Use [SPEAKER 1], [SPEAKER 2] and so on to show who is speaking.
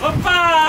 [SPEAKER 1] 오빠!